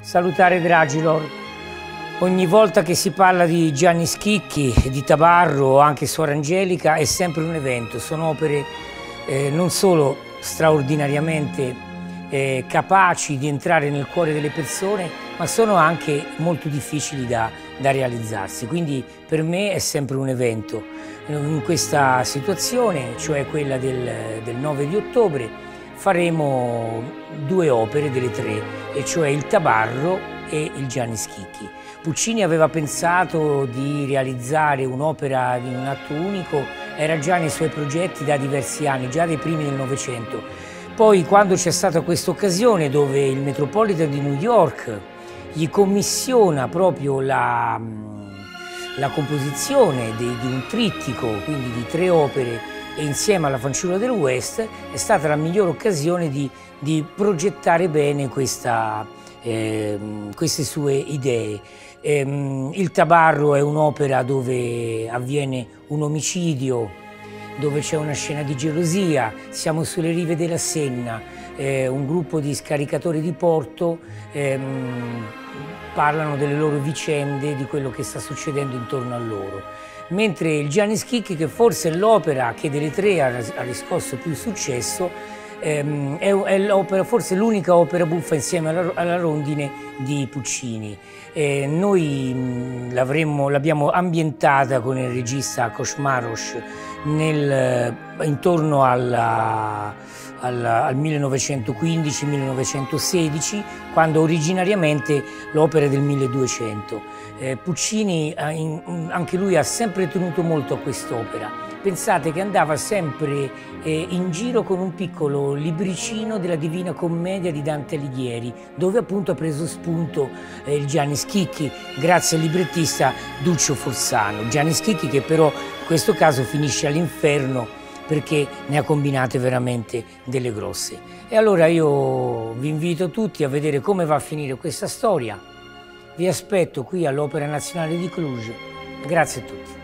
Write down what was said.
salutare Dragilor. Ogni volta che si parla di Gianni Schicchi, di Tabarro o anche Suor Angelica è sempre un evento, sono opere eh, non solo straordinariamente eh, capaci di entrare nel cuore delle persone, ma sono anche molto difficili da, da realizzarsi. Quindi per me è sempre un evento. In questa situazione, cioè quella del, del 9 di ottobre, faremo due opere delle tre, e cioè il Tabarro e il Gianni Schicchi. Puccini aveva pensato di realizzare un'opera in un atto unico, era già nei suoi progetti da diversi anni, già dai primi del Novecento. Poi quando c'è stata questa occasione dove il Metropolitan di New York gli commissiona proprio la, la composizione di, di un trittico, quindi di tre opere e insieme alla fanciulla del West è stata la migliore occasione di, di progettare bene questa, eh, queste sue idee. Eh, il Tabarro è un'opera dove avviene un omicidio, dove c'è una scena di gelosia, siamo sulle rive della Senna, eh, un gruppo di scaricatori di porto ehm, parlano delle loro vicende, di quello che sta succedendo intorno a loro mentre il Gianni Schicchi, che forse è l'opera che delle tre ha, riscosso più successo, ehm, è, è forse l'unica opera buffa insieme alla, alla rondine di Puccini. Eh, noi l'abbiamo ambientata con il regista Koshmaros nel, intorno alla, alla, al 1915-1916, quando originariamente l'opera è del 1200. Eh, Puccini, in, anche lui ha sempre tenuto molto a quest'opera. Pensate che andava sempre eh, in giro con un piccolo libricino della Divina Commedia di Dante Alighieri, dove appunto ha preso spunto eh, il Gianni Schicchi, grazie al librettista Duccio Forzano. Gianni Schicchi che però in questo caso finisce all'inferno perché ne ha combinate veramente delle grosse. E allora io vi invito tutti a vedere come va a finire questa storia. Vi aspetto qui all'Opera Nazionale di Cluj. Grazie a tutti.